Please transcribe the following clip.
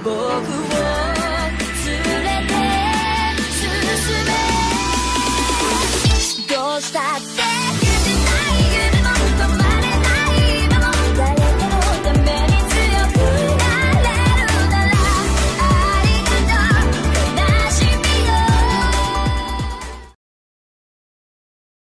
above the wall